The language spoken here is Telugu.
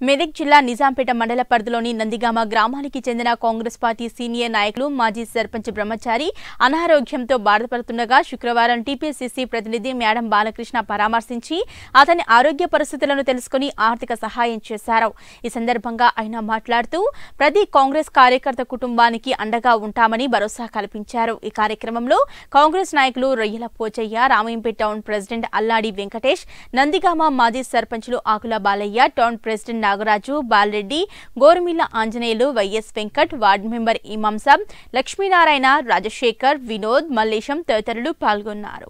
మెదక్ జిల్లా నిజాంపేట మండల పరిధిలోని నందిగామ గ్రామానికి చెందిన కాంగ్రెస్ పార్టీ సీనియర్ నాయకులు మాజీ సర్పంచ్ బ్రహ్మచారి అనారోగ్యంతో బాధపడుతుండగా శుక్రవారం టీపీసీసీ ప్రతినిధి మేడం బాలకృష్ణ పరామర్శించి అతని ఆరోగ్య పరిస్థితులను తెలుసుకుని ఆర్థిక సహాయం చేశారు. ఈ సందర్భంగా ఆయన మాట్లాడుతూ ప్రతి కాంగ్రెస్ కార్యకర్త కుటుంబానికి అండగా ఉంటామని భరోసా కల్పించారు. ఈ కార్యక్రమంలో కాంగ్రెస్ నాయకులు రొయ్యల పోచయ్య రామయంపేట టౌన్ ప్రెసిడెంట్ అల్లాడి వెంకటేష్ నందిగామ మాజీ సర్పంచ్లు Akula Balaiah town president Nagaraju Balareddy Gorumilla Anjaneyulu Y S Venkat ward member Imamsab Lakshminarayana Rajashekar Vinod Mallesham తదితరులు పాల్గొన్నారు.